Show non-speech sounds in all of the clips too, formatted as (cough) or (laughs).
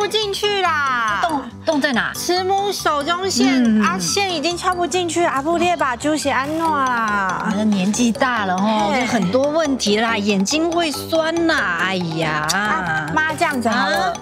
不进去啦？洞洞在哪？慈母手中线、嗯啊，线已经穿不进去，阿布列把朱血安诺啦。你。的年纪大了哦，对就很多问题啦，眼睛会酸呐，哎呀。啊，，妈这样子好了。啊，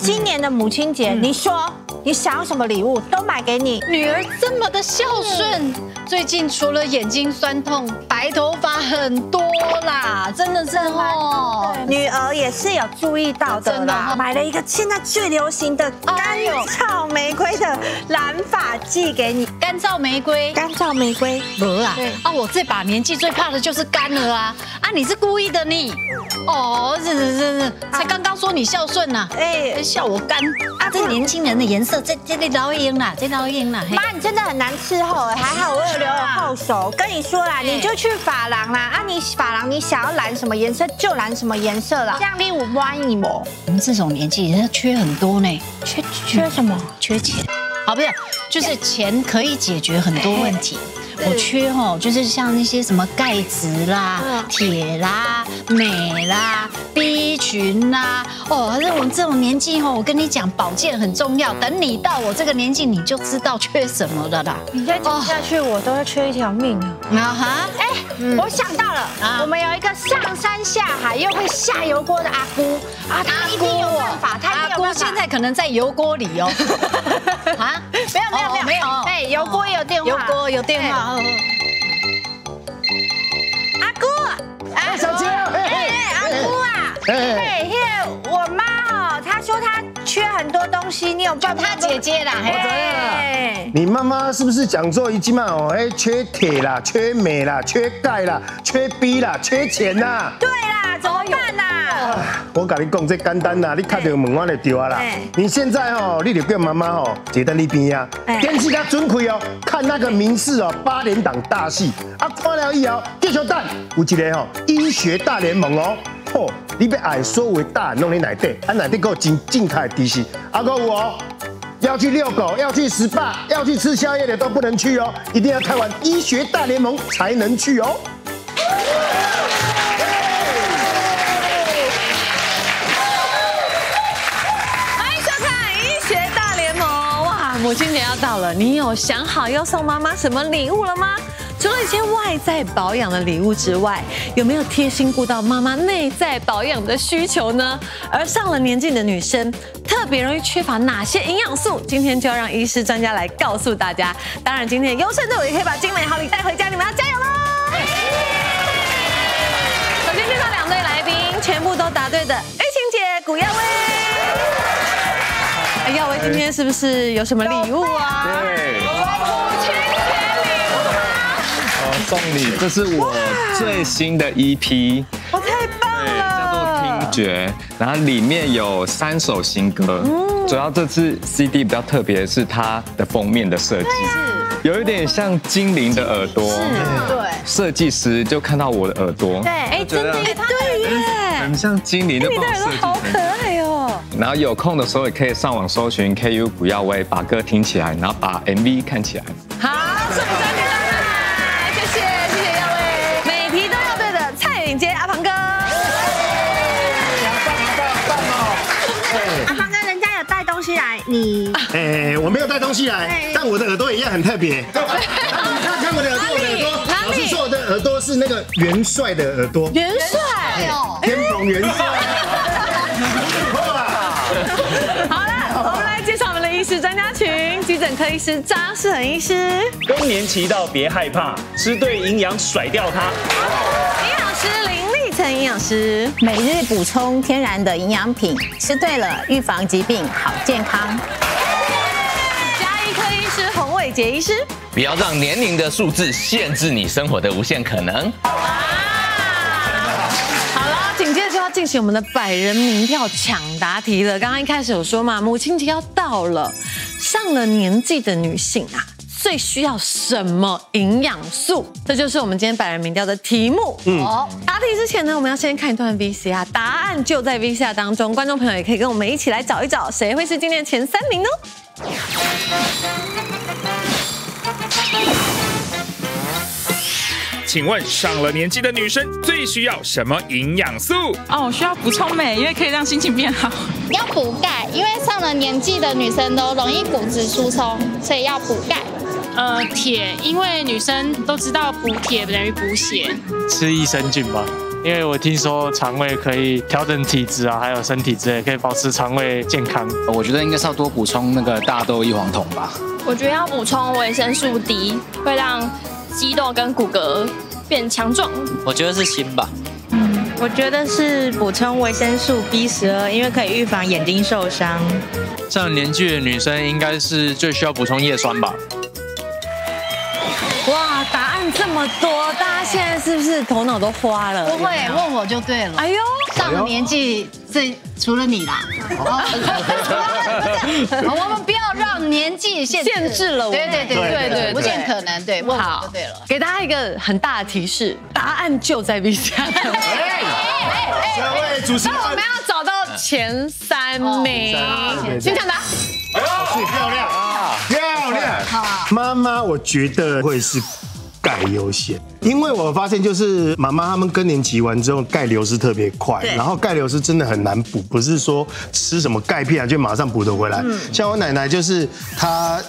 今年的母亲节，你说你想要什么礼物都买给你。女儿这么的孝顺，最近除了眼睛酸痛，白头发很多啦，真的是哦。女儿也是有注意到的啦，真的哦买了一个现在最流行的干燥玫瑰的染发剂给你。干燥玫瑰，干燥玫瑰，没啊对，啊，我这把年纪最怕的就是干了啊！啊，你是故意的你？哦，是是是是，才刚刚说你孝顺呐，哎哎，笑我干啊！这年轻人的颜色，这这里老鹰啦，这老鹰啦，妈，你真的很难伺候哎，还好我有留有后手。跟你说啦，你就去发廊啦，啊，你发廊你想要染什么颜色就染什么颜色啦。这样你我满意不？我们这种年纪人家缺很多呢，缺缺什么？缺钱。啊，不是，就是钱可以解决很多问题。我缺哦，就是像那些什么钙质啦、嗯。铁啦、镁啦、B 群啦，哦，反正我们这种年纪哦，我跟你讲，保健很重要。等你到我这个年纪，你就知道缺什么的啦。你再讲下去，我都要缺一条命。啊！啊哈，哎，我想到了啊，我们有一个上山下海又会下油锅的阿姑。啊，他一定有办法，阿姑。现在可能在油锅里哦。(laughs) 啊，没有没有没有。哦没有。哎，油锅也有电话，油锅有电话。哦阿姑，阿小杰哎哎阿姑啊，哎哎，嘿，我妈说他缺很多东西，你有办法？她姐姐啦，嘿哎，你妈妈是不是讲座一句嘛？哦，哎，缺铁啦，缺镁啦，缺钙啦，缺 B 啦，缺钱啦。对啦，怎么办呐？我跟你讲，这简单啦，你看到问我就对啊啦哎。你现在哦，你就叫妈妈哦，坐在你边啊哎，电视较准开哦，看那个民视哦八连档大戏啊，看了以后继续等，有一个哦医学大联盟哦，你要爱所有的答案弄你内底，啊内底还有真精彩的知识，啊还有哦。要去遛狗，要去 SPA，要去吃宵夜的都不能去哦，一定要看完医学大联盟才能去哦。欢迎收看《医学大联盟》哇！母亲节要到了，你有想好要送妈妈什么礼物了吗？除了一些外在保养的礼物之外，有没有贴心顾到妈妈内在保养的需求呢？而上了年纪的女生特别容易缺乏哪些营养素？今天就要让医师专家来告诉大家。当然，今天的优胜队伍也可以把精美好礼带回家，你们要加油喽！首先介绍两队来宾，全部都答对的，玉琴姐、古耀威。哎，耀威今天是不是有什么礼物啊？对，送你，这是我最新的 EP，我太棒对，叫做听！觉，然后里面有三首新歌，主要这次 CD 比较特别的是它的封面的设计，有一点像精灵的耳朵，对。设计师就看到我的耳朵，对，哎，真的耶，对耶，很像精灵，的你帮我设的耳朵好。可爱哦。然后有空的时候也可以上网搜寻 KU 不要威，把歌听起来，然后把 MV 看起来。好，你哎、我没有带东西来哎，但我的耳朵一样很特别。看看我的耳朵，我的耳朵，老师说我的耳朵是那个元帅的耳朵，元帅哦，天蓬元帅。好了，我们来介绍我们的医师专家群，急诊科医师张世恒医师，更年期到别害怕，吃对营养甩掉它。营养师林立成营养师，每日补充天然的营养品，吃对了，预防疾病，好健康。加医科医师洪伟杰医师，不要让年龄的数字限制你生活的无限可能。好了，紧接着就要进行我们的百人名票抢答题了。刚刚一开始有说嘛，母亲节要到了，上了年纪的女性啊，最需要什么营养素？这就是我们今天百人民调的题目。嗯，好，答题之前呢，我们要先看一段 VCR，答案就在 VCR 当中，观众朋友也可以跟我们一起来找一找，谁会是今天前三名呢？请问上了年纪的女生最需要什么营养素？哦，需要补充镁，因为可以让心情变好。要补钙，因为上了年纪的女生都容易骨质疏松，所以要补钙。呃，铁，因为女生都知道补铁等于补血。吃益生菌吧，因为我听说肠胃可以调整体质啊，还有身体之类，可以保持肠胃健康。我觉得应该是要多补充那个大豆异黄酮吧。我觉得要补充维生素 D，会让肌肉跟骨骼变强壮。我觉得是锌吧。我觉得是补充维生素 B 十二，因为可以预防眼睛受伤。上年纪的女生应该是最需要补充叶酸吧。这么多，大家现在是不是头脑都花了？不会，问我就对了。哎呦，上了年纪，这除了你啦。(laughs) 我们不要让年纪限限制了我。对对对对对，无限可能。对，问我就对了。给大家一个很大的提示，答案就在 B 下。三位主持人，那我们要找到前三名，请抢答。哎呦漂亮啊，漂亮！妈妈，我觉得会是钙优先，因为我发现就是妈妈他们更年期完之后钙流失特别快，然后钙流失真的很难补，不是说吃什么钙片啊就马上补得回来。像我奶奶就是她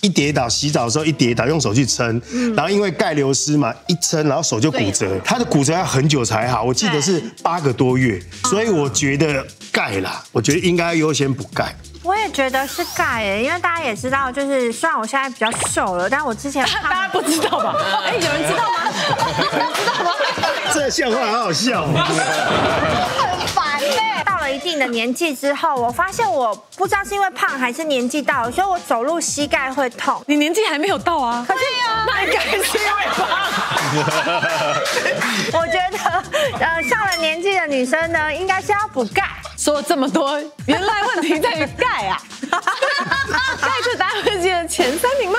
一跌倒洗澡的时候一跌倒用手去撑，然后因为钙流失嘛一撑然后手就骨折，她的骨折要很久才好，我记得是八个多月，所以我觉得钙啦，我觉得应该优先补钙。我也觉得是钙耶，因为大家也知道，就是虽然我现在比较瘦了，但我之前 (laughs) 大家不知道吧？(laughs) 哎，有人知道吗？有人知道吗？这笑话好好笑，(laughs) 很烦嘞。到了一定的年纪之后，我发现我不知道是因为胖还是年纪到了，所以我走路膝盖会痛。你年纪还没有到啊？可是呀，那应该是因为胖。我觉得，呃，上了年纪的女生呢，应该是要补钙。说了这么多，原来问题在于钙啊！下一次大家会记得前三名吗？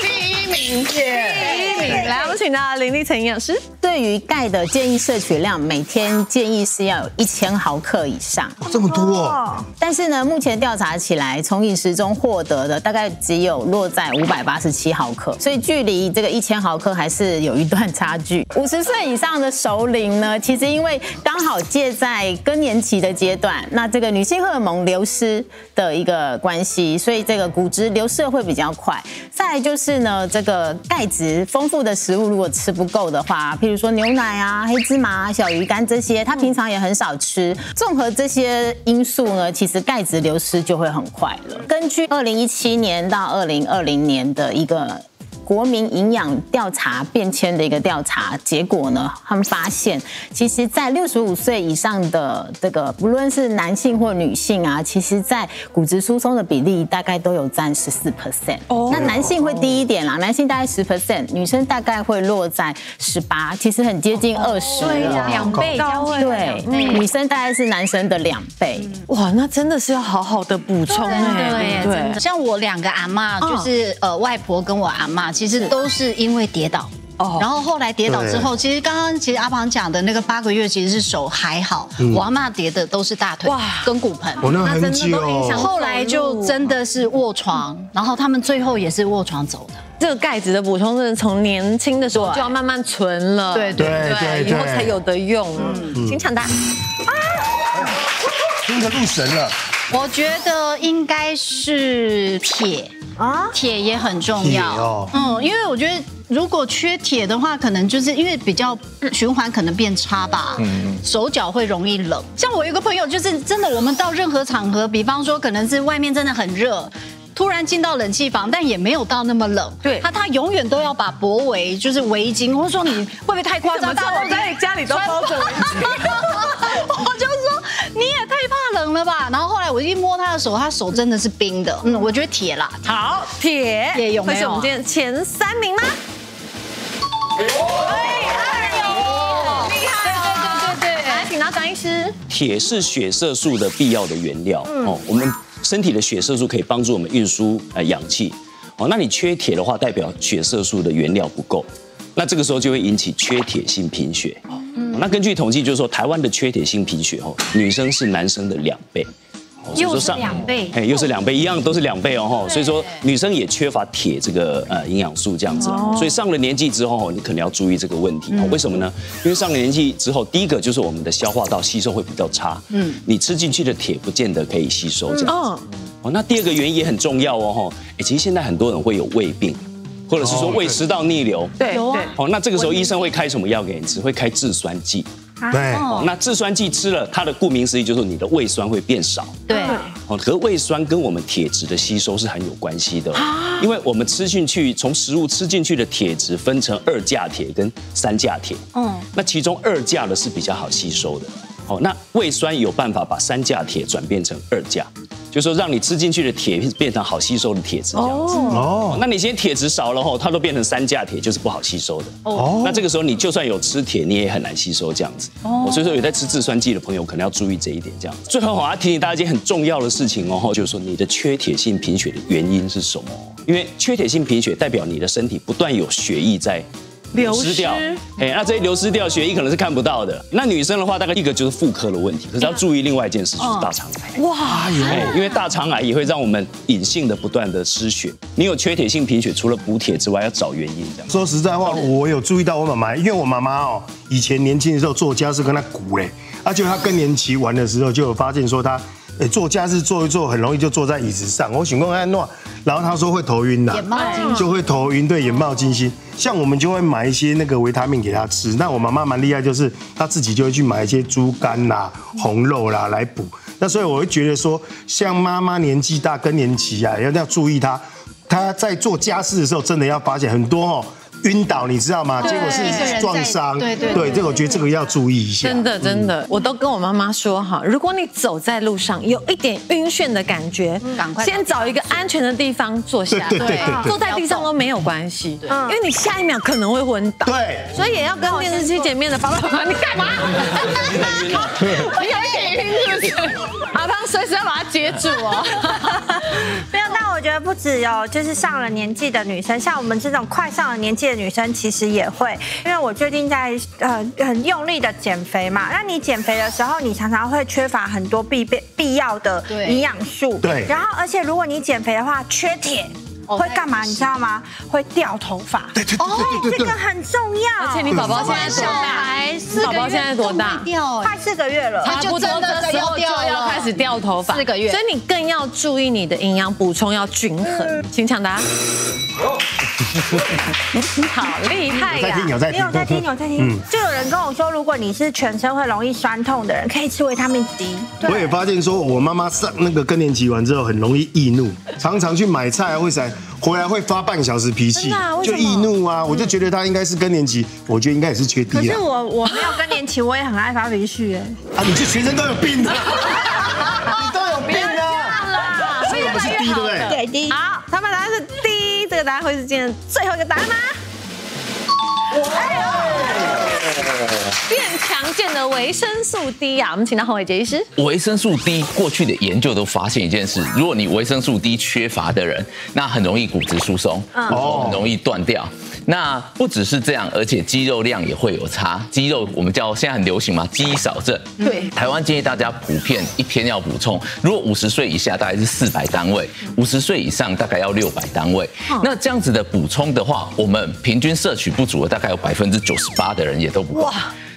第一名，第一名，来，我们请到林立成营养师。对于钙的建议摄取量，每天建议是要有一千毫克以上。这么多哦！但是呢，目前调查起来，从饮食中获得的大概只有落在五百八十七毫克，所以距离这个一千毫克还是有一段差距。(laughs) 五十岁以上的熟龄呢，其实因为刚好介在更年期的阶段，那这个女性荷尔蒙流失的一个关系，所以这个骨质流失会比较快。再来就是呢，这个钙质丰富的食物如果吃不够的话，譬如说牛奶啊、黑芝麻、小鱼干这些，他平常也很少吃。综合这些因素呢，其实钙质流失就会很快了。根据二零一七年到二零二零年的一个。国民营养调查变迁的一个调查结果呢，他们发现，其实，在六十五岁以上的这个，不论是男性或女性啊，其实，在骨质疏松的比例大概都有占十四 percent。哦，那男性会低一点啦，男性大概十 percent，女生大概会落在十八，其实很接近二十对呀，两倍高。对，女生大概是男生的两倍。哇，那真的是要好好的补充哎。对，像我两个阿妈，就是呃外婆跟我阿妈。其实都是因为跌倒，然后后来跌倒之后，其实刚刚其实阿庞讲的那个八个月其实是手还好，我阿妈跌的都是大腿跟骨盆，那真的都影响。后来就真的是卧床，然后他们最后也是卧床走的。这个钙质的补充，真的从年轻的时候就要慢慢存了，对对对，以后才有得用。请抢答。听着入神了。我觉得应该是铁啊，铁也很重要。嗯，因为我觉得如果缺铁的话，可能就是因为比较循环可能变差吧。嗯，手脚会容易冷。像我有个朋友，就是真的，我们到任何场合，比方说可能是外面真的很热，突然进到冷气房，但也没有到那么冷。对，他他永远都要把脖围就是围巾，或者说你会不会太夸张？我在家里都包着围巾。(laughs) (laughs) 冷了吧。然后后来我一摸他的手，他手真的是冰的。嗯，我觉得铁啦，好铁铁有没有？是我们今天前三名吗？哎，太有厉害哦！对对对对，来，请到张医师。铁是血色素的必要的原料哦，我们身体的血色素可以帮助我们运输呃氧气哦。那你缺铁的话，代表血色素的原料不够，那这个时候就会引起缺铁性贫血。那根据统计，就是说台湾的缺铁性贫血哦，女生是男生的两倍，又是两倍，哎，又是两倍，一样都是两倍哦吼。所以说女生也缺乏铁这个呃营养素这样子，所以上了年纪之后，你可能要注意这个问题。为什么呢？因为上了年纪之后，第一个就是我们的消化道吸收会比较差，嗯，你吃进去的铁不见得可以吸收这样子。哦，那第二个原因也很重要哦吼。哎，其实现在很多人会有胃病。或者是说胃食道逆流，对，有啊。哦，那这个时候医生会开什么药给你吃？会开制酸剂。对。那制酸剂吃了，它的顾名思义就是你的胃酸会变少。对。哦，和胃酸跟我们铁质的吸收是很有关系的。啊。因为我们吃进去，从食物吃进去的铁质分成二价铁跟三价铁。嗯。那其中二价的是比较好吸收的。哦，那胃酸有办法把三价铁转变成二价。就说让你吃进去的铁变成好吸收的铁质这样子哦，那你现在铁质少了吼，它都变成三价铁，就是不好吸收的哦。那这个时候你就算有吃铁，你也很难吸收这样子哦。所以说有在吃制酸剂的朋友可能要注意这一点这样。最后我要提醒大家一件很重要的事情哦，就是说你的缺铁性贫血的原因是什么？因为缺铁性贫血代表你的身体不断有血液在。流失掉，哎，那这些流失掉血液可能是看不到的。那女生的话，大概一个就是妇科的问题，可是要注意另外一件事，就是大肠癌。哇，因为大肠癌也会让我们隐性的不断的失血。你有缺铁性贫血，除了补铁之外，要找原因。这样说实在话，我有注意到我妈妈，因为我妈妈哦，以前年轻的时候做家事跟她鼓嘞，而且她更年期完的时候，就有发现说她。哎，做家事做一做，很容易就坐在椅子上。我请问安诺，然后他说会头晕的，眼冒金星就会头晕，对，眼冒金星。像我们就会买一些那个维他命给他吃。那我妈妈蛮厉害，就是她自己就会去买一些猪肝啦、红肉啦来补。那所以我会觉得说，像妈妈年纪大更年期啊，要要注意她，她在做家事的时候，真的要发现很多哦。晕倒，你知道吗？结果是撞伤。对对对，这个我觉得这个要注意一下。真的真的，我都跟我妈妈说哈，如果你走在路上有一点晕眩的感觉，赶快先找一个安全的地方坐下。对对对，坐在地上都没有关系，因为你下一秒可能会昏倒。对，所以也要跟电视机前面的爸爸妈妈你干嘛？我有一点晕，是不是？阿汤随时要把它接住哦。没有，但我觉得不只有就是上了年纪的女生，像我们这种快上了年纪的。女生其实也会，因为我最近在呃很用力的减肥嘛。那你减肥的时候，你常常会缺乏很多必必必要的营养素。对。然后，而且如果你减肥的话，缺铁。会干嘛？你知道吗？会掉头发。对对对对这个很重要。而且你宝宝现在多大？宝宝现在多大？掉，快四个月了。差不多的时候就要开始掉头发。四个月。所以你更要注意你的营养补充要均衡。请抢答。(laughs) 好厉害呀！你有在听？有在听？有在听？就有人跟我说，如果你是全身会容易酸痛的人，可以吃维他命 D。我也发现说，我妈妈上那个更年期完之后，很容易易怒，常常去买菜啊，会闪。回来会发半小时脾气，就易怒啊！我就觉得她应该是更年期，我觉得应该也是缺 D 可是我我没有更年期，我也很爱发脾气哎。啊，你这全身都有病的！你都有病啊！所以不是 D 对不对？对 D。好，他们来是个答案会是今天最后一个答案吗？变强健的维生素 D 啊，我们请到洪伟杰医师。维生素 D 过去的研究都发现一件事：如果你维生素 D 缺乏的人，那很容易骨质疏松，哦，很容易断掉。那不只是这样，而且肌肉量也会有差。肌肉我们叫现在很流行嘛，肌少症。对，台湾建议大家普遍一天要补充，如果五十岁以下大概是四百单位，五十岁以上大概要六百单位。那这样子的补充的话，我们平均摄取不足的大概有百分之九十八的人也都不够。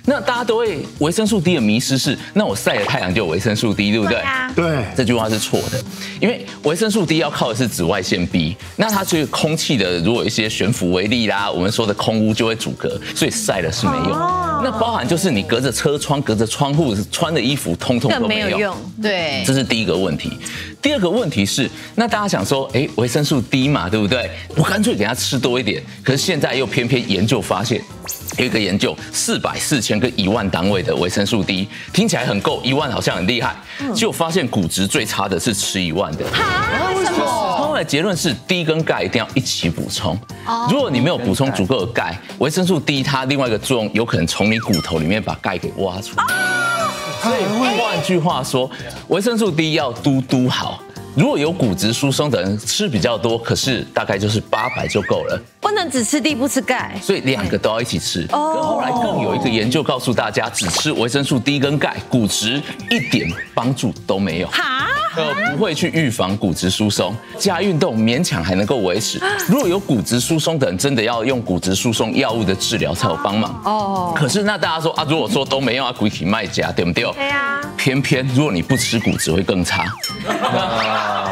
那大家都会维生素 D 的迷失是，那我晒了太阳就有维生素 D，对不对？对，这句话是错的，因为维生素 D 要靠的是紫外线 B，那它是空气的，如果一些悬浮微粒啦，我们说的空污就会阻隔，所以晒了是没用。那包含就是你隔着车窗、隔着窗户穿的衣服，通通都没有用。对，这是第一个问题。第二个问题是，那大家想说，哎，维生素 D 嘛，对不对？我干脆给他吃多一点，可是现在又偏偏研究发现。有一个研究，四百、四千跟一万单位的维生素 D，听起来很够，一万好像很厉害，结果发现骨质最差的是吃一万的。为什么？后来结论是 D 跟钙一定要一起补充。如果你没有补充足够的钙，维生素 D 它另外一个作用有可能从你骨头里面把钙给挖出来。所以换句话说，维生素 D 要嘟嘟好。如果有骨质疏松的人吃比较多，可是大概就是八百就够了，不能只吃 D 不吃钙，所以两个都要一起吃。哦，后来更有一个研究告诉大家，只吃维生素 D 跟钙，骨质一点帮助都没有。哈？呃，不会去预防骨质疏松，加运动勉强还能够维持。如果有骨质疏松的人，真的要用骨质疏松药物的治疗才有帮忙。哦。可是那大家说啊，如果说都没用啊，鬼体卖家对不对？对呀。偏偏如果你不吃骨质会更差。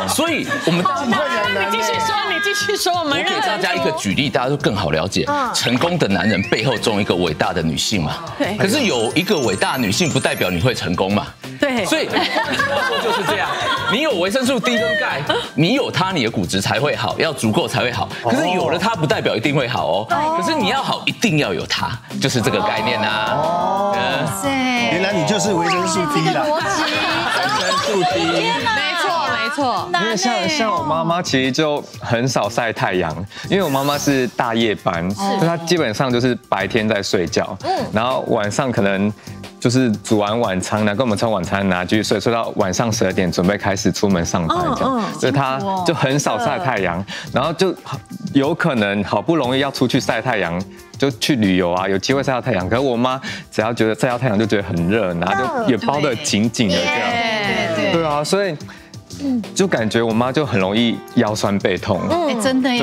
所以我们你继续说，你继续说，我们给大家一个举例，大家都更好了解。成功的男人背后总有一个伟大的女性嘛。对。可是有一个伟大的女性，不代表你会成功嘛。对。所以 (laughs) 就是这样，你有维生素 D 跟钙，你有它，你的骨质才会好，要足够才会好。可是有了它，不代表一定会好哦。可是你要好，一定要有它，就是这个概念呐。哦。原来你就是维生素 D 啦。(laughs) 维生素 D。错，因为像像我妈妈其实就很少晒太阳，因为我妈妈是大夜班，所以她基本上就是白天在睡觉，嗯，然后晚上可能就是煮完晚餐拿跟我们吃晚餐拿继续睡，睡到晚上十二点准备开始出门上班这样，所以她就很少晒太阳，然后就有可能好不容易要出去晒太阳，就去旅游啊，有机会晒到太阳，可是我妈只要觉得晒到太阳就觉得很热，然后就也包得紧紧的这样，对对啊，所以。就感觉我妈就很容易腰酸背痛，哎，真的耶。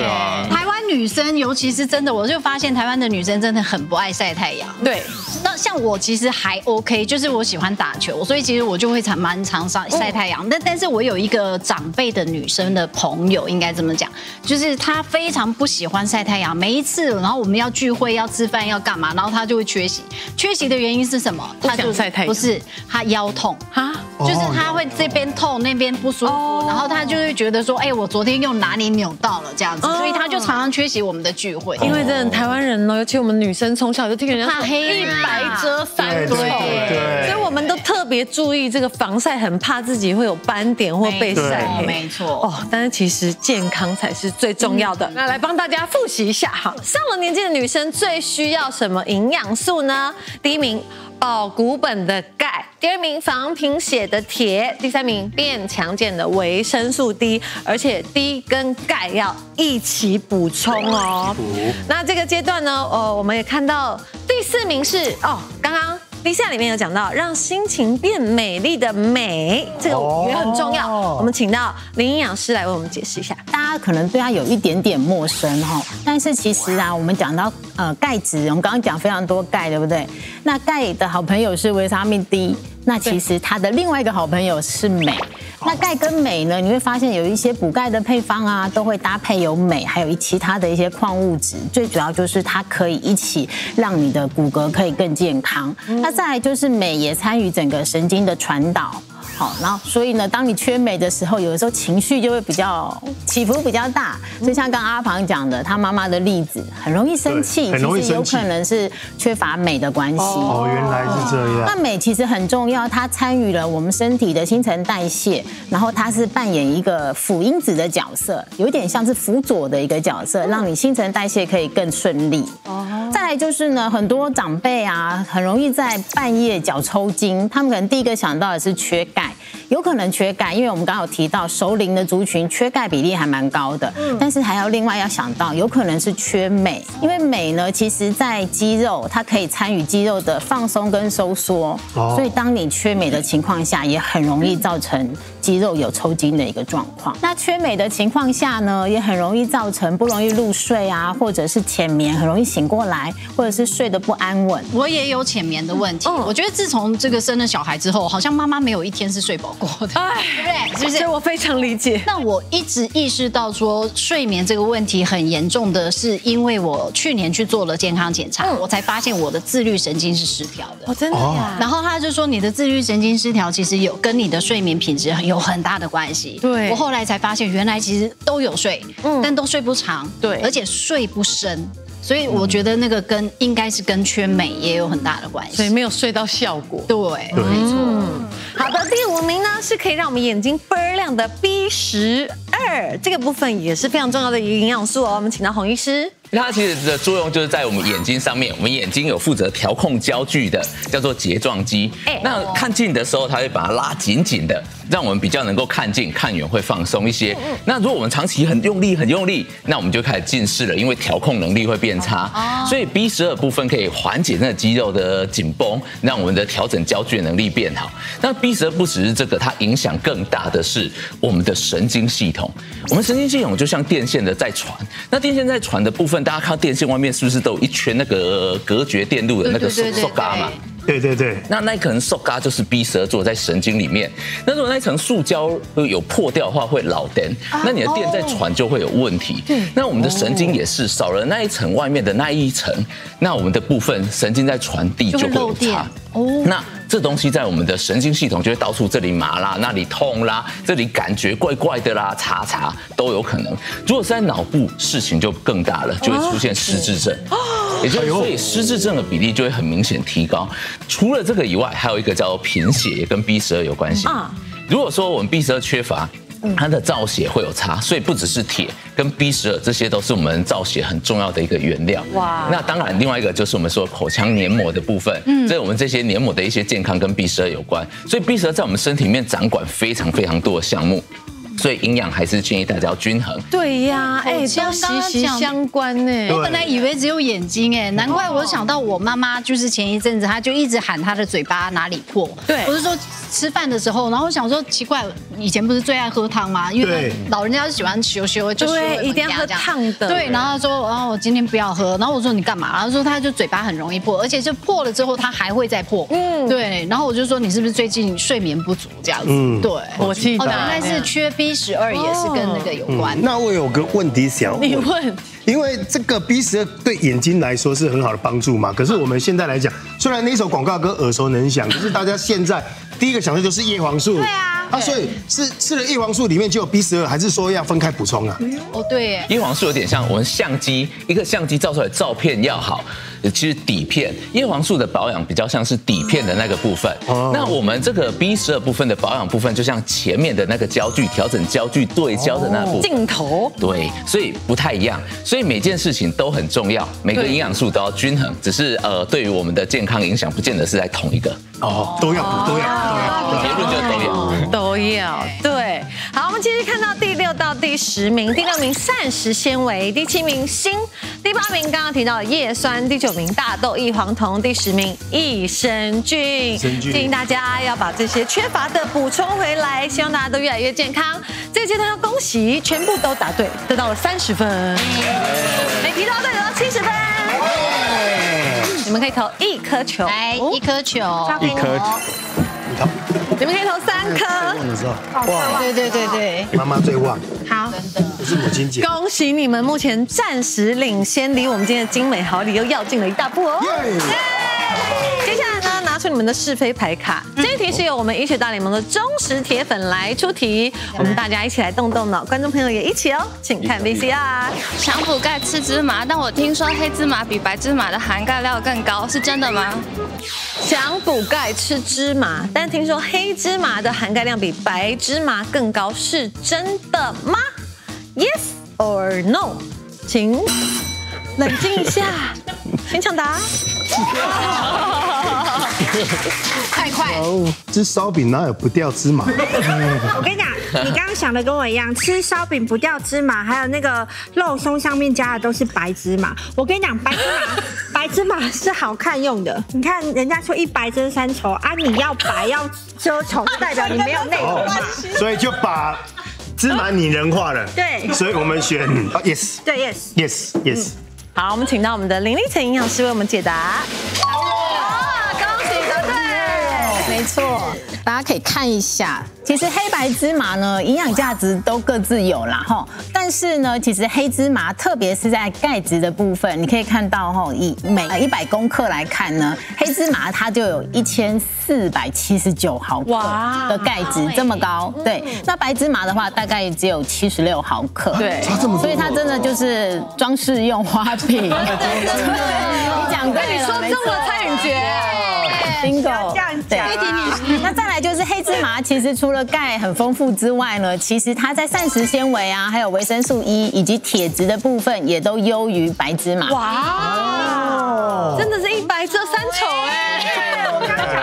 台湾女生，尤其是真的，我就发现台湾的女生真的很不爱晒太阳。对，那像我其实还 OK，就是我喜欢打球，所以其实我就会常蛮常晒晒太阳。但但是我有一个长辈的女生的朋友，应该这么讲，就是她非常不喜欢晒太阳。每一次，然后我们要聚会、要吃饭、要干嘛，然后她就会缺席。缺席的原因是什么？她就晒太阳。不是，她腰痛啊，就是她会这边痛，那边不舒服，然后他就会觉得说，哎，我昨天又哪里扭到了这样子，所以他就常常缺席我们的聚会。因为真的台湾人呢，尤其我们女生从小就听人家怕黑，一白遮三丑，所以我们都特别注意这个防晒，很怕自己会有斑点或被晒黑。没错哦，但是其实健康才是最重要的。那来帮大家复习一下哈，上了年纪的女生最需要什么营养素呢？第一名。保骨本的钙，第二名防贫血的铁，第三名变强健的维生素 D，而且 D 跟钙要一起补充哦。那这个阶段呢，呃，我们也看到第四名是哦，刚刚。底下里面有讲到让心情变美丽的美，这个也很重要。我们请到林营养师来为我们解释一下。大家可能对它有一点点陌生哈，但是其实啊，我们讲到呃钙质，我们刚刚讲非常多钙，对不对？那钙的好朋友是维他命 D，那其实它的另外一个好朋友是镁。那钙跟镁呢？你会发现有一些补钙的配方啊，都会搭配有镁，还有其他的一些矿物质。最主要就是它可以一起让你的骨骼可以更健康。那再来就是镁也参与整个神经的传导。好，然后所以呢，当你缺镁的时候，有的时候情绪就会比较起伏比较大。就像刚阿庞讲的，他妈妈的例子，很容易生气，很容易有可能是缺乏镁的关系。哦，原来是这样。那镁其实很重要，它参与了我们身体的新陈代谢，然后它是扮演一个辅因子的角色，有点像是辅佐的一个角色，让你新陈代谢可以更顺利。哦。再就是呢，很多长辈啊，很容易在半夜脚抽筋，他们可能第一个想到的是缺钙。有可能缺钙，因为我们刚刚有提到熟龄的族群缺钙比例还蛮高的。嗯，但是还要另外要想到，有可能是缺镁，因为镁呢，其实在肌肉它可以参与肌肉的放松跟收缩，所以当你缺镁的情况下，也很容易造成。肌肉有抽筋的一个状况，那缺镁的情况下呢，也很容易造成不容易入睡啊，或者是浅眠，很容易醒过来，或者是睡得不安稳。我也有浅眠的问题，我觉得自从这个生了小孩之后，好像妈妈没有一天是睡饱过的，对不对？是不是？我非常理解。那我一直意识到说睡眠这个问题很严重的是，因为我去年去做了健康检查，我才发现我的自律神经是失调的。哦，真的呀。然后他就说你的自律神经失调其实有跟你的睡眠品质很。有很大的关系。对，我后来才发现，原来其实都有睡，嗯，但都睡不长，对，而且睡不深，所以我觉得那个跟应该是跟缺镁也有很大的关系，所以没有睡到效果。对，没错。好的，第五名呢是可以让我们眼睛倍儿亮的 B 十二。二，这个部分也是非常重要的一个营养素哦。我们请到洪医师。它其实的作用就是在我们眼睛上面，我们眼睛有负责调控焦距的，叫做睫状肌。那看近的时候，它会把它拉紧紧的，让我们比较能够看近，看远会放松一些。那如果我们长期很用力、很用力，那我们就开始近视了，因为调控能力会变差。所以 B 十二部分可以缓解那个肌肉的紧绷，让我们的调整焦距的能力变好。那 B 十二不只是这个，它影响更大的是我们的神经系统。我们神经系统就像电线的在传，那电线在传的部分。大家看电线外面是不是都有一圈那个隔绝电路的那个塑塑嘎嘛？对对对，那那可能塑嘎就是 B 十二座在神经里面。那如果那一层塑胶有破掉的话，会老电，那你的电在传就会有问题。那我们的神经也是少了那一层外面的那一层，那我们的部分神经在传递就会有差。哦，那这东西在我们的神经系统就会到处这里麻啦，那里痛啦，这里感觉怪怪的啦，查查都有可能。如果是在脑部，事情就更大了，就会出现失智症。也就是所以失智症的比例就会很明显提高。除了这个以外，还有一个叫做贫血，也跟 B 十二有关系。如果说我们 B 十二缺乏。它的造血会有差，所以不只是铁跟 B 十二，这些都是我们造血很重要的一个原料。哇，那当然另外一个就是我们说口腔黏膜的部分，嗯，所以我们这些黏膜的一些健康跟 B 十二有关，所以 B 十二在我们身体里面掌管非常非常多的项目。所以营养还是建议大家要均衡。对呀，哎，都息息相关呢。我本来以为只有眼睛，哎，难怪我想到我妈妈，就是前一阵子她就一直喊她的嘴巴哪里破。对，我是说吃饭的时候，然后我想说奇怪，以前不是最爱喝汤吗？因为老人家喜欢修修，就对，一定要喝烫的。对，然后说，然后，我今天不要喝。然后我说你干嘛？然后说她就嘴巴很容易破，而且就破了之后她还会再破。嗯，对。然后我就说你是不是最近睡眠不足这样子？嗯，对，我记得原来是缺 B。B 十二也是跟那个有关。那我有个问题想你问，因为这个 B 十二对眼睛来说是很好的帮助嘛。可是我们现在来讲，虽然那首广告歌耳熟能详，可是大家现在第一个想的就是叶黄素。对啊。啊，所以是吃了叶黄素里面就有 B 十二，还是说要分开补充啊？哦，对。叶黄素有点像我们相机，一个相机照出来照片要好。其实底片叶黄素的保养比较像是底片的那个部分，哦那我们这个 B 十二部分的保养部分，就像前面的那个焦距调整焦距对焦的那部镜头，对，所以不太一样，所以每件事情都很重要，每个营养素都要均衡，只是呃对于我们的健康影响，不见得是在同一个。哦，都要补，都要，都要，结论就都要，都要，对，好，我们继续看到第六到第十名，第六名膳食纤维，第七名锌，第八名刚刚提到的叶酸，第九。名大豆异黄酮，第十名益生菌，建议大家要把这些缺乏的补充回来，希望大家都越来越健康。这个阶段要恭喜，全部都答对，得到了三十分，每题都对，得到七十分。你们可以投一颗球，来一颗球，一颗球，你投，你们可以投三颗。哇，对对对对，妈妈最旺。好，真的，不是母亲节。恭喜你们，目前暂时领先，离我们今天的精美好礼又要近了一大步哦。接下来出你们的是非牌卡。这一题是由我们医学大联盟的忠实铁粉来出题，我们大家一起来动动脑，观众朋友也一起哦，请看 VCR。想补钙吃芝麻，但我听说黑芝麻比白芝麻的含钙量更高，是真的吗？想补钙吃芝麻，但听说黑芝麻的含钙量比白芝麻更高，是真的吗？Yes or no？请冷静一下，(laughs) 请抢答。(laughs) 太快！吃烧饼哪有不掉芝麻？(laughs) 我跟你讲，你刚刚想的跟我一样，吃烧饼不掉芝麻，还有那个肉松上面加的都是白芝麻。我跟你讲，白芝麻，(laughs) 白芝麻是好看用的。你看人家说一白遮三丑啊，你要白要遮丑，代表你没有内容嘛。所以就把芝麻拟人化了。对，所以我们选 yes。对，yes，yes，yes。好，我们请到我们的林立成营养师为我们解答。哇恭喜答对，没错，大家可以看一下。其实黑白芝麻呢，营养价值都各自有啦，哈。但是呢，其实黑芝麻，特别是在钙质的部分，你可以看到哈，以每一百公克来看呢，黑芝麻它就有一千四百七十九毫克的钙质，这么高。对，那白芝麻的话，大概只有七十六毫克。对，差这么多，所以它真的就是装饰用花瓶。(laughs) (laughs) 你讲对了，你说中了蔡允杰。bingo，这样讲。那再来就是黑芝麻，其实除了钙很丰富之外呢，其实它在膳食纤维啊，还有维生素 E 以及铁质的部分也都优于白芝麻。哇，真的是一白遮三丑哎！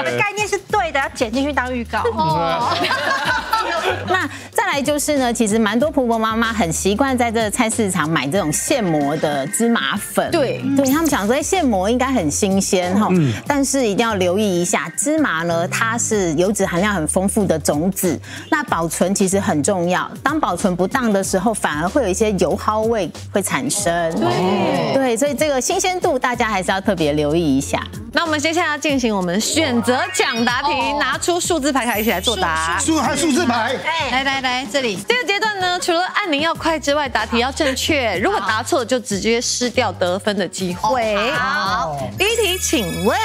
的概念是对的，要剪进去当预告。(laughs) 哦 (laughs) 那再来就是呢，其实蛮多婆婆妈妈很习惯在这个菜市场买这种现磨的芝麻粉。对，对他们想说现磨应该很新鲜哈，但是一定要留意一下，芝麻呢它是油脂含量很丰富的种子，那保存其实很重要。当保存不当的时候，反而会有一些油耗味会产生。对，对，所以这个新鲜度大家还是要特别留意一下。那我们接下来要进行我们选择抢答题，拿出数字牌卡一起来作答。数还数字牌，来来来，这里这个阶段呢，除了按铃要快之外，答题要正确。如果答错，就直接失掉得分的机会。好，第一题，请问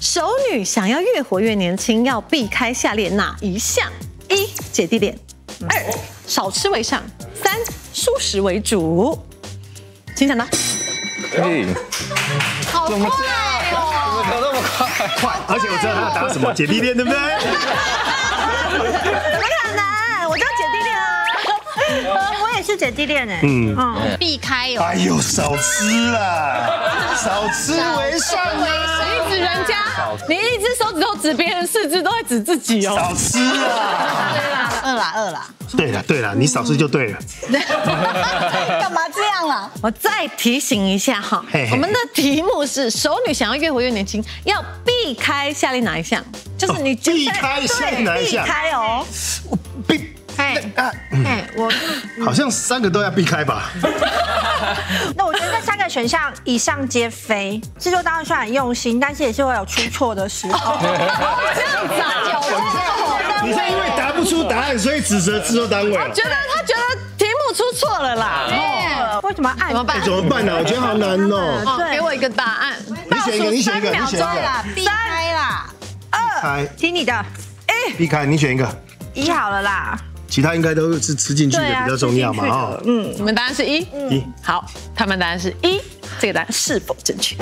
熟女想要越活越年轻，要避开下列哪一项？一、姐弟恋；二、少吃为上；三、素食为主。请抢答。嘿，好快快？快！而且我知道他要打什么，姐弟恋，对不对？怎么可能？我叫姐弟恋啊！是姐弟恋哎。嗯嗯，避开哦。哎呦，少吃啦，(laughs) 少吃为上啊！你指人家，你一只手指头指别人，四只都会指自己哦。少吃啊！饿啦饿啦。对了对了，你少吃就对了。(laughs) 干嘛这样啊？我再提醒一下哈，我们的题目是熟女想要越活越年轻，要避开下列哪一项？就是你避开下列哪一项？避开哦。避。哎哎，我 (laughs) 好像三个都要避开吧。(laughs) 那我觉得这三个选项以上皆非。制作单位虽然很用心，但是也是会有出错的时候。这样子啊？你是因为答不出答案，所以指责制作单位？觉得他觉得题目出错了啦。为什么按？怎么办？怎么办呢？我觉得好难哦。对，给我一个答案。你选一个，你选一个，你选一个。避开啦。二，听你的。哎，避开，你选一个。一好了啦。其他应该都是吃进去的比较重要嘛，哈。嗯，你们答案是一，一。好，他们答案是一，这个答案是否正确？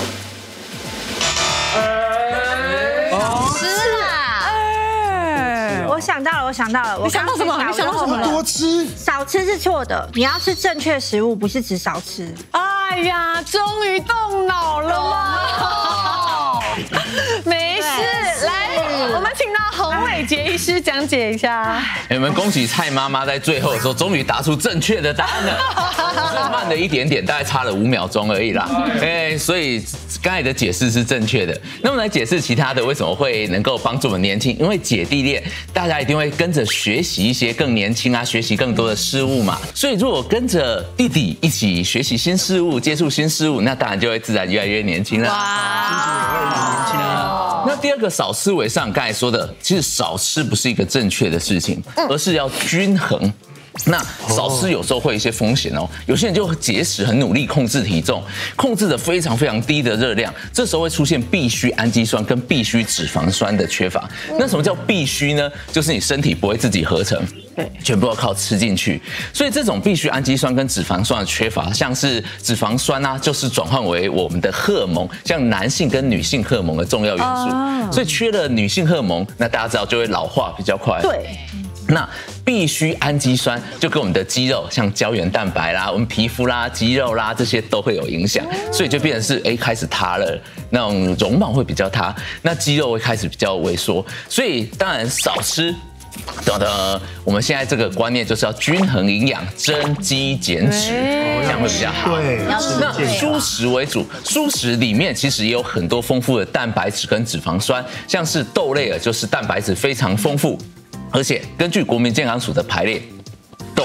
我想到了，我想到了，我想到什么？你想到什么？多吃，少吃是错的。你要吃正确食物，不是只少吃。哎呀，终于动脑了吗？伟杰医师讲解一下。我们恭喜蔡妈妈在最后的时候终于答出正确的答案了，慢了一点点，大概差了五秒钟而已啦。哎，所以刚才的解释是正确的。那么来解释其他的为什么会能够帮助我们年轻？因为姐弟恋，大家一定会跟着学习一些更年轻啊，学习更多的事物嘛。所以如果跟着弟弟一起学习新事物，接触新事物，那当然就会自然越来越年轻了。哇，心情也会年轻啊。那第二个少思维上，刚才说的，其实少吃不是一个正确的事情，而是要均衡。那少吃有时候会有一些风险哦，有些人就节食，很努力控制体重，控制的非常非常低的热量，这时候会出现必需氨基酸跟必需脂肪酸的缺乏。那什么叫必需呢？就是你身体不会自己合成，对，全部要靠吃进去。所以这种必需氨基酸跟脂肪酸的缺乏，像是脂肪酸啊，就是转换为我们的荷尔蒙，像男性跟女性荷尔蒙的重要元素。所以缺了女性荷尔蒙，那大家知道就会老化比较快。对。那必须氨基酸就跟我们的肌肉，像胶原蛋白啦、我们皮肤啦、肌肉啦这些都会有影响，所以就变成是哎开始塌了，那种容貌会比较塌，那肌肉会开始比较萎缩，所以当然少吃。等等，我们现在这个观念就是要均衡营养，增肌减脂，这样会比较好。对，那蔬食为主，蔬食里面其实也有很多丰富的蛋白质跟脂肪酸，像是豆类啊，就是蛋白质非常丰富。而且根据国民健康署的排列，豆、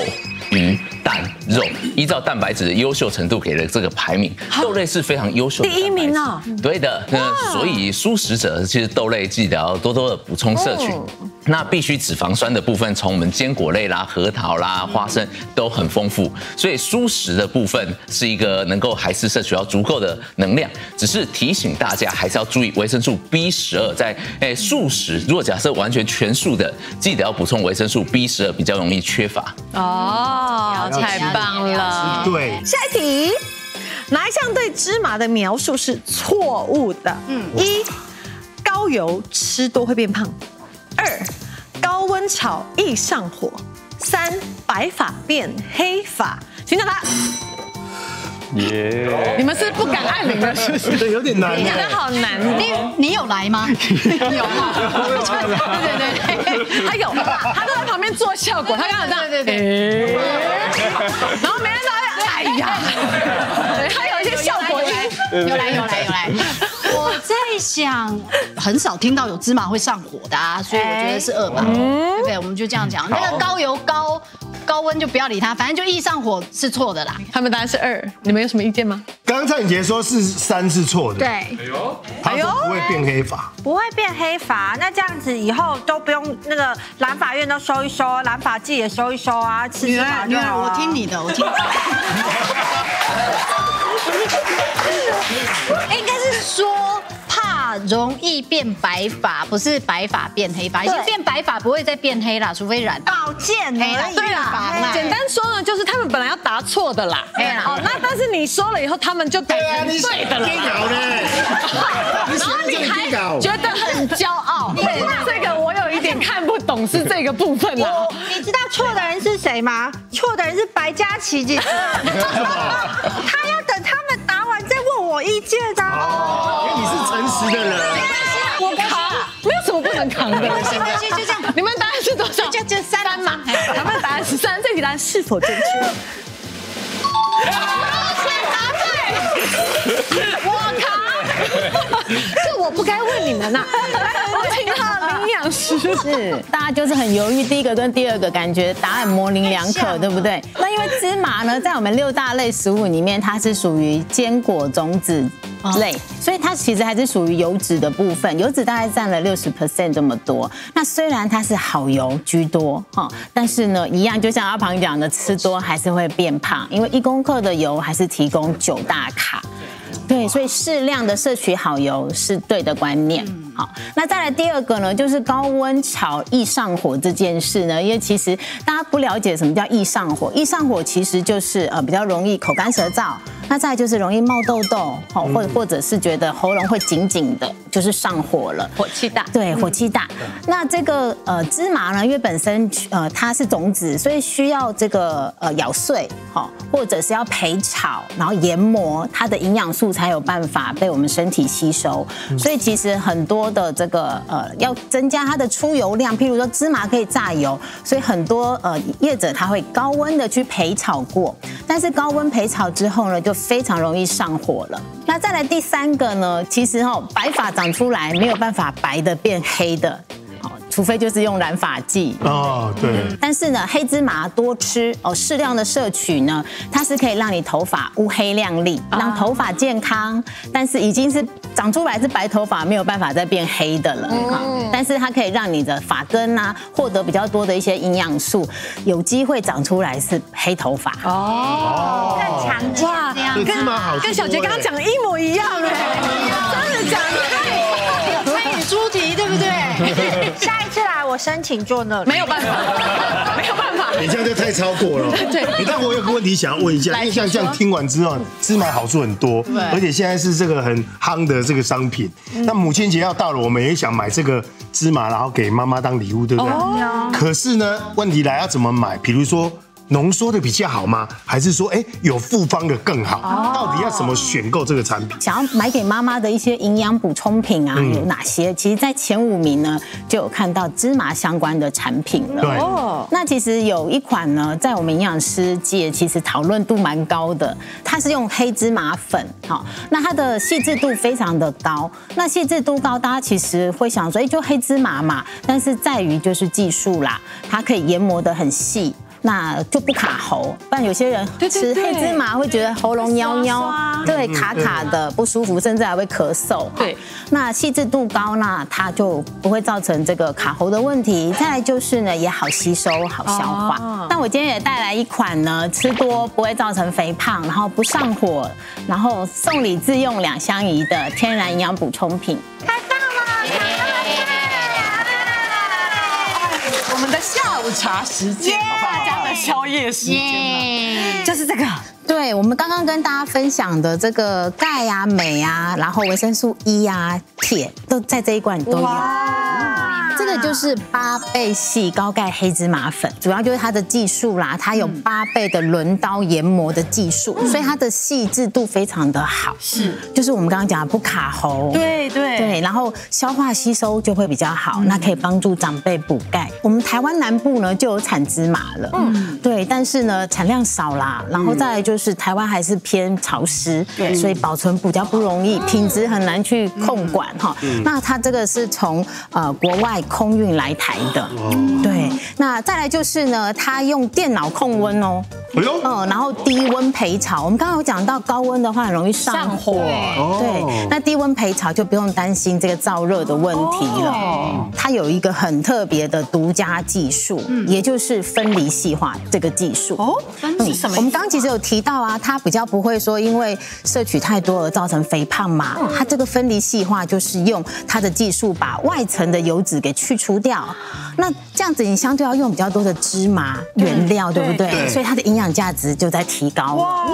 鱼、蛋、肉，依照蛋白质的优秀程度给了这个排名。豆类是非常优秀的第一名哦。对的，那所以素食者其实豆类记得要多多的补充摄取。那必须脂肪酸的部分，从我们坚果类啦、核桃啦、花生都很丰富，所以素食的部分是一个能够还是摄取到足够的能量。只是提醒大家，还是要注意维生素 B 十二。在诶素食，如果假设完全全素的，记得要补充维生素 B 十二，比较容易缺乏。哦，太棒了！对，下一题，哪一项对芝麻的描述是错误的？嗯，一。高高油吃多会变胖；二高温炒易上火；三白发变黑发。请讲答。耶！你们是不敢按铃了，是不是？对，有点难。你讲的好难。你你有来吗？(laughs) 有吗？对对对，他有，他都在旁边做效果。他刚好这样，对对对。然后没人到，哎呀，他有一些效果音，有来有来有来。我在想，很少听到有芝麻会上火的啊，所以我觉得是二吧。对不对？我们就这样讲。那个高油高。高温就不要理它，反正就易上火是错的啦。他们答案是二，你们有什么意见吗？刚刚蔡颖杰说是三是错的。对，哎呦，他说不会变黑发，不会变黑发，那这样子以后都不用那个蓝发院都收一收，蓝发剂也收一收啊，吃芝麻就好我听你的，我听。(laughs) (laughs) (laughs) 应该是说。容易变白发，不是白发变黑发，已经变白发不会再变黑了，除非染保健黑了。对啦，简单说呢，就是他们本来要答错的啦。哎，哦，那但是你说了以后，他们就改成对的了。(laughs) 然后你还觉得很骄傲。对，这个我有一点看不懂，是这个部分啦。你知道错的人是谁吗？错的人是白嘉琪姐姐。(laughs) 他要等他们答完再是诚实的人。我扛，没有什么不能扛的。没关系，就这样。你们答案是多少？就就三嘛。他们答案是三，这题答案是否正确？答对。我扛。这我不该问你们呐。我请到营养师。是，大家就是很犹豫，第一个跟第二个感觉答案模棱两可，对不对？那因为芝麻呢，在我们六大类食物里面，它是属于坚果种子。类，所以它其实还是属于油脂的部分，油脂大概占了六十 percent 这么多。那虽然它是好油居多哈，但是呢，一样就像阿庞讲的，吃多还是会变胖，因为一公克的油还是提供九大卡。对，所以适量的摄取好油是对的观念。好，那再来第二个呢，就是高温炒易上火这件事呢，因为其实大家不了解什么叫易上火，易上火其实就是呃比较容易口干舌燥，那再就是容易冒痘痘，好，或或者是觉得喉咙会紧紧的，就是上火了，火气大。对，火气大。那这个呃芝麻呢，因为本身呃它是种子，所以需要这个呃咬碎，好，或者是要焙炒，然后研磨，它的营养素才有办法被我们身体吸收。所以其实很多。的这个呃，要增加它的出油量，譬如说芝麻可以榨油，所以很多呃业者他会高温的去焙炒过，但是高温焙炒之后呢，就非常容易上火了。那再来第三个呢，其实哈白发长出来没有办法白的变黑的。除非就是用染发剂哦，对。但是呢，黑芝麻多吃哦，适量的摄取呢，它是可以让你头发乌黑亮丽，让头发健康。但是已经是长出来是白头发，没有办法再变黑的了哈。但是它可以让你的发根啊获得比较多的一些营养素，有机会长出来是黑头发哦，更强壮这样。芝麻好跟小杰刚刚讲的一模一样哎，真的讲的对，参与猪蹄对不对？申请做那没有办法，没有办法，(laughs) 你这样就太超过了。(laughs) 对，但我有个问题想要问一下，因为像这样听完之后，芝麻好处很多，而且现在是这个很夯的这个商品。那母亲节要到了，我们也想买这个芝麻，然后给妈妈当礼物，对不对？可是呢，问题来要怎么买？比如说。浓缩的比较好吗？还是说，哎，有复方的更好？到底要怎么选购这个产品？想要买给妈妈的一些营养补充品啊，有哪些？其实，在前五名呢，就有看到芝麻相关的产品了。对，那其实有一款呢，在我们营养师界其实讨论度蛮高的，它是用黑芝麻粉，好，那它的细致度非常的高。那细致度高，大家其实会想说，哎，就黑芝麻嘛，但是在于就是技术啦，它可以研磨得很细。那就不卡喉，不然有些人吃黑芝麻会觉得喉咙喵喵，对，卡卡的不舒服，甚至还会咳嗽。对，那细致度高，那它就不会造成这个卡喉的问题。再来就是呢，也好吸收、好消化。但我今天也带来一款呢，吃多不会造成肥胖，然后不上火，然后送礼自用两相宜的天然营养补充品。我们的下午茶时间，大家的宵夜时间就是这个。对，我们刚刚跟大家分享的这个钙啊、镁啊，然后维生素 E 啊、铁都在这一罐都有。这就是八倍细高钙黑芝麻粉，主要就是它的技术啦，它有八倍的轮刀研磨的技术，所以它的细致度非常的好。是，就是我们刚刚讲的不卡喉。对对对，然后消化吸收就会比较好，那可以帮助长辈补钙。我们台湾南部呢就有产芝麻了，嗯，对，但是呢产量少啦，然后再来就是台湾还是偏潮湿，对，所以保存比较不容易，品质很难去控管哈。那它这个是从呃国外。空运来台的，对，那再来就是呢，它用电脑控温哦，哎呦，嗯，然后低温陪炒。我们刚刚有讲到高温的话很容易上火，对，那低温陪炒就不用担心这个燥热的问题了。它有一个很特别的独家技术，也就是分离细化这个技术。哦，分离什么？我们刚刚其实有提到啊，它比较不会说因为摄取太多而造成肥胖嘛。它这个分离细化就是用它的技术把外层的油脂给。去除掉，那这样子你相对要用比较多的芝麻原料，对不对？所以它的营养价值就在提高。哇！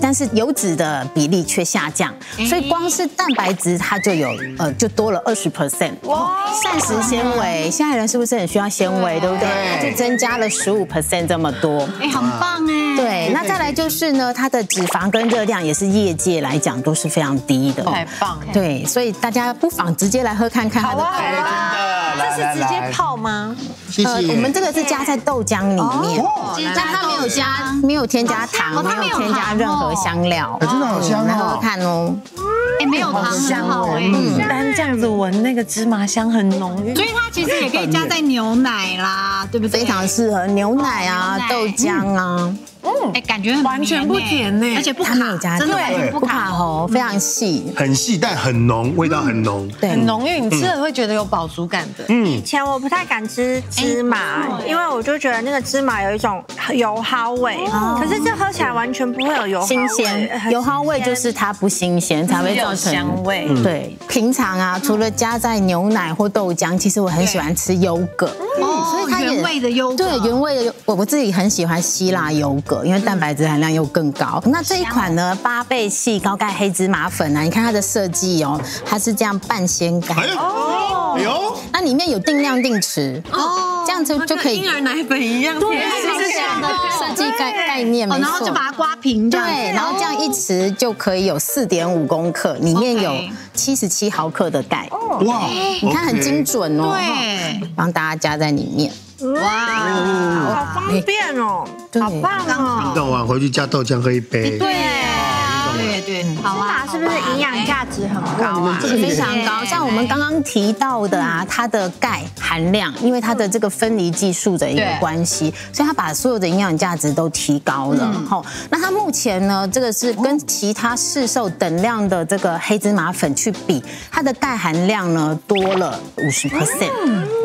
但是油脂的比例却下降，所以光是蛋白质它就有呃就多了二十 percent。哇！膳食纤维，现在人是不是很需要纤维，对不对？它就增加了十五 percent 这么多。哎，很棒哎。对，那再来就是呢，它的脂肪跟热量也是业界来讲都是非常低的。太棒。对，所以大家不妨直接来喝看看它的。这是直接泡吗？谢谢。我们这个是加在豆浆里面，但它没有加，没有添加糖，没有添加任何香料，真的好香哦！来喝喝看哦。哎，没有糖香哦，嗯，但这样子闻那个芝麻香很浓郁，所以它其实也可以加在牛奶啦，对不对？非常适合牛奶啊、豆浆啊。嗯，哎，感觉完全不甜呢，而且不卡，真的不卡。喉，非常细，很细但很浓，味道很浓，对，很浓郁，你吃了会觉得有饱足感的。嗯，以前我不太敢吃芝麻，因为我就觉得那个芝麻有一种油耗味，可是这喝起来完全不会有油新鲜，油耗味就是它不新鲜才会造成香味。对，平常啊，除了加在牛奶或豆浆，其实我很喜欢吃优格，所以它原味的优对原味的，我我自己很喜欢希腊优格。因为蛋白质含量又更高，那这一款呢八倍细高钙黑芝麻粉呢？你看它的设计哦，它是这样半鲜感哦，有，那里面有定量定匙哦，这样子就可以婴儿奶粉一样，对，是这样的设计概概念，没错，然后就把它刮平，对，然后这样一匙就可以有四点五公克，里面有七十七毫克的钙，哇，你看很精准哦，对，帮大家加在里面。哇，好方便哦，好棒哦！运动完回去加豆浆喝一杯。对，好啊，是不是营养价值很高啊？非常高。像我们刚刚提到的啊，它的钙含量，因为它的这个分离技术的一个关系，所以它把所有的营养价值都提高了。好，那它目前呢，这个是跟其他市售等量的这个黑芝麻粉去比，它的钙含量呢多了五十 percent，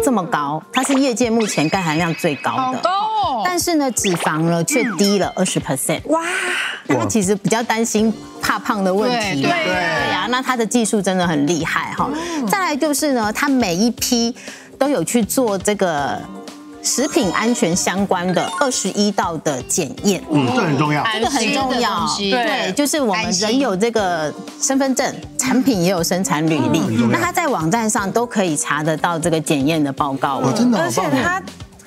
这么高，它是业界目前钙含量最高的。但是呢，脂肪呢却低了二十 percent。哇，那其实比较担心怕胖的问题。对对呀，那他的技术真的很厉害哈。再来就是呢，他每一批都有去做这个食品安全相关的二十一道的检验。嗯，这很重要，这个很重要。对，就是我们人有这个身份证，产品也有生产履历，那他在网站上都可以查得到这个检验的报告。我，真的，而且它。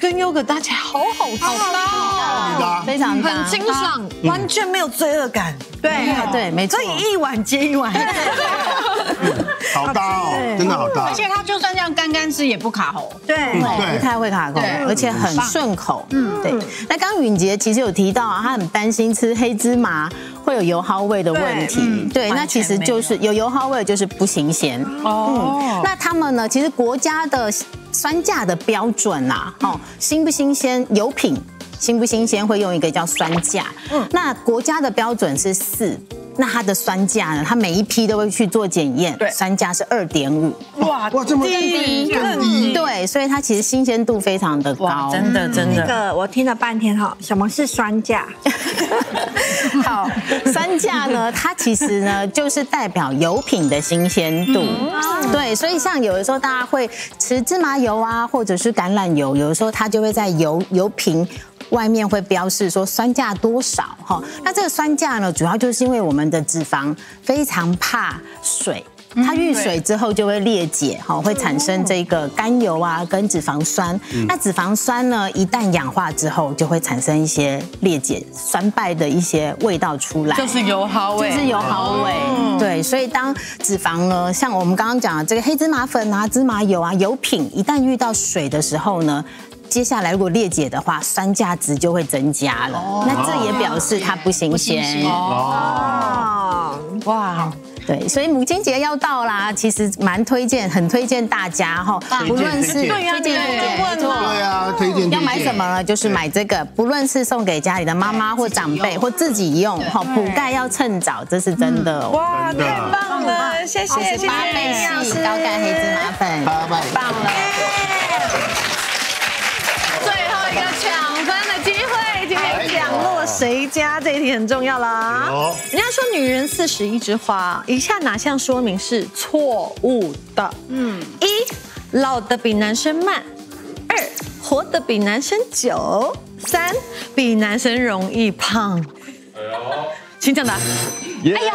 跟优格搭起来好好吃哦，非常很清爽，完全没有罪恶感。对对，没错，所以一碗接一碗，(laughs) 好搭哦，真的好搭。而且它就算这样干干吃也不卡喉，对，不太会卡喉，而且很顺口。嗯，对。那刚允杰其实有提到啊，他很担心吃黑芝麻会有油耗味的问题。对，那其实就是有油耗味就是不新鲜。哦，那他们呢？其实国家的。酸价的标准呐，哦，新不新鲜？油品新不新鲜？会用一个叫酸价。嗯，那国家的标准是四。那它的酸价呢？它每一批都会去做检验，对，酸价是二点五，哇哇这么低，更低，对，所以它其实新鲜度非常的高，真的真的。那个我听了半天哈，什么是酸价？(laughs) 好，酸价呢，它其实呢就是代表油品的新鲜度，对，所以像有的时候大家会吃芝麻油啊，或者是橄榄油，有的时候它就会在油油瓶。外面会标示说酸价多少哈。那这个酸价呢，主要就是因为我们的脂肪非常怕水。它遇水之后就会裂解，哈，会产生这个甘油啊跟脂肪酸。那脂肪酸呢，一旦氧化之后，就会产生一些裂解、酸败的一些味道出来，就是油耗味，就是油耗味。对，所以当脂肪呢，像我们刚刚讲的这个黑芝麻粉啊、芝麻油啊、油品，一旦遇到水的时候呢，接下来如果裂解的话，酸价值就会增加了。那这也表示它不新鲜。哦，哇。对，所以母亲节要到啦，其实蛮推荐，很推荐大家哈，不论是推荐。对啊，推荐要买什么呢？就是买这个，不论是送给家里的妈妈或长辈或自己用哈，补钙要趁早，这是真的。哇，太棒了，谢谢谢谢。八倍系高钙黑芝麻粉，八倍，棒了。谁家？这一题很重要啦。人家说女人四十一枝花，以下哪项说明是错误的？嗯，一老的比男生慢，二活的比男生久，三比男生容易胖。哎呦，请讲答。哎呀！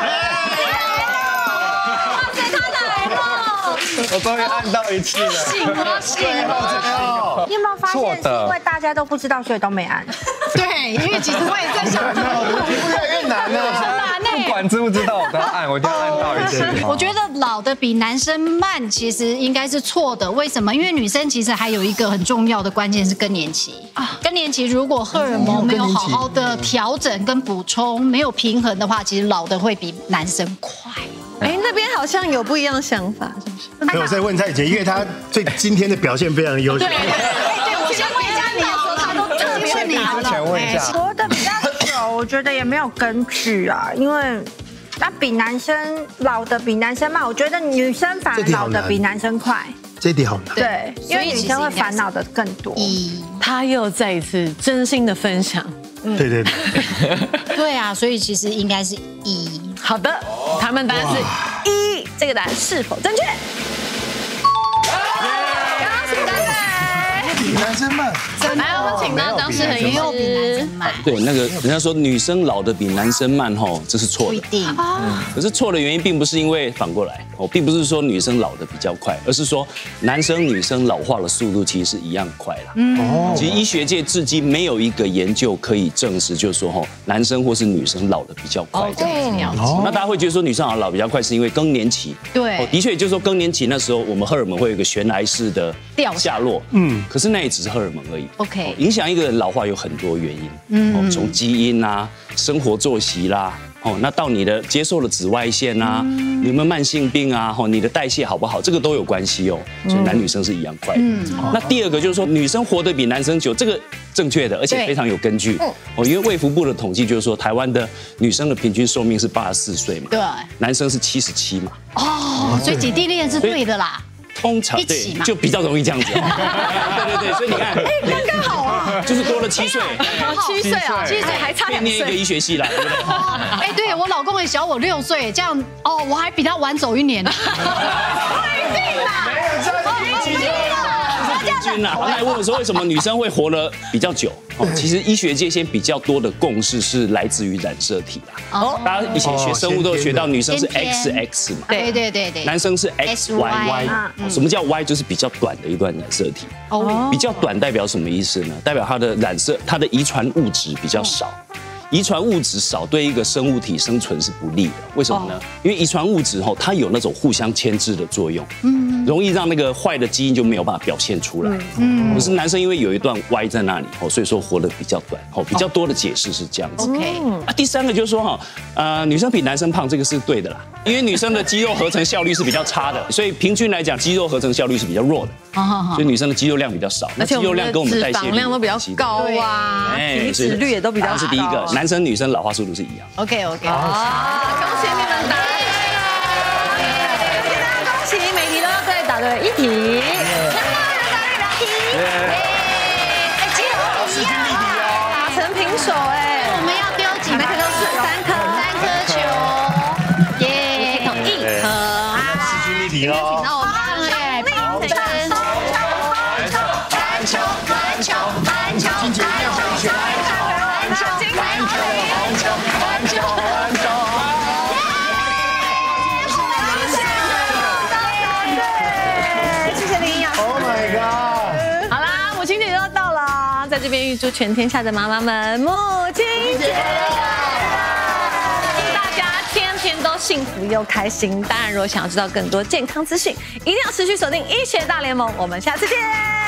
我终于按到一次了，幸福幸福。你有没有发现，是因为大家都不知道，所以都没按？(laughs) 对，因为其实我也在想，越来越难了。(laughs) 不管知不知道，我都按，我一定要按到一些。我觉得老的比男生慢，其实应该是错的。为什么？因为女生其实还有一个很重要的关键是更年期啊。更年期如果荷尔蒙没有好好的调整跟补充，没有平衡的话，其实老的会比男生快。哎，那边好像有不一样的想法，是不是？我在问蔡姐，因为她最今天的表现非常优秀。特别问一下。活的比较久，我觉得也没有根据啊，因为那比男生老的比男生慢，我觉得女生反而老的比男生快。这题好难。对，因为女生会烦恼的更多。一，他又再一次真心的分享。对对对。(laughs) 对啊，所以其实应该是一。好的，他们答案是一，这个答案是否正确？男生慢，来，我们请到当事人，有比男生慢。对，那个人家说女生老的比男生慢，吼，这是错的。不一定啊。可是错的原因并不是因为反过来，哦，并不是说女生老的比较快，而是说男生女生老化的速度其实是一样快啦。嗯。其实医学界至今没有一个研究可以证实，就是说，吼，男生或是女生老的比较快。对。那大家会觉得说女生好像老比较快，是因为更年期。对。的确，就是说更年期那时候，我们荷尔蒙会有一个悬崖式的掉下落。嗯。可是那也只是荷尔蒙而已。OK，影响一个人老化有很多原因，嗯，从基因啊、生活作息啦，哦，那到你的接受了紫外线啊，有没有慢性病啊，哦，你的代谢好不好，这个都有关系哦。所以男女生是一样快。嗯，那第二个就是说，女生活得比男生久，这个正确的，而且非常有根据。哦，因为卫福部的统计就是说，台湾的女生的平均寿命是八十四岁嘛，对，男生是七十七嘛。哦，所以姐弟恋是对的啦。通常对，就比较容易这样子。(laughs) 对对对，所以你看，哎，刚刚好啊，就是多了七岁，七岁啊，七岁还差两岁。念一个医学系啦，对不对？哎，对我老公也小我六岁，这样哦，我还比他晚走一年。不 (laughs) 一定啦，没有这样子，平均啦。刚才问我说，为什么女生会活得比较久？哦其实医学界先比较多的共识是来自于染色体啦。哦，大家以前学生物都有学到，女生是 XX 嘛，对对对对，男生是 XYY。什么叫 Y？就是比较短的一段染色体。哦，比较短代表什么意思呢？代表它的染色，它的遗传物质比较少。遗传物质少对一个生物体生存是不利的，为什么呢？因为遗传物质吼，它有那种互相牵制的作用，嗯，容易让那个坏的基因就没有办法表现出来。嗯，可是男生因为有一段歪在那里，哦，所以说活得比较短，哦，比较多的解释是这样子。OK，啊，第三个就是说哈，呃，女生比男生胖，这个是对的啦，因为女生的肌肉合成效率是比较差的，(laughs) 所以平均来讲肌肉合成效率是比较弱的。所以女生的肌肉量比较少，那肌肉量跟我们代谢量都比较高啊，体脂率也都比较高。这是第一个，男生女生老化速度是一样。OK OK，好，恭喜你们答对，谢谢大家，恭喜每题都要再答对一题，祝全天下的妈妈们母亲节快乐！祝大家天天都幸福又开心。当然，如果想要知道更多健康资讯，一定要持续锁定医学大联盟。我们下次见。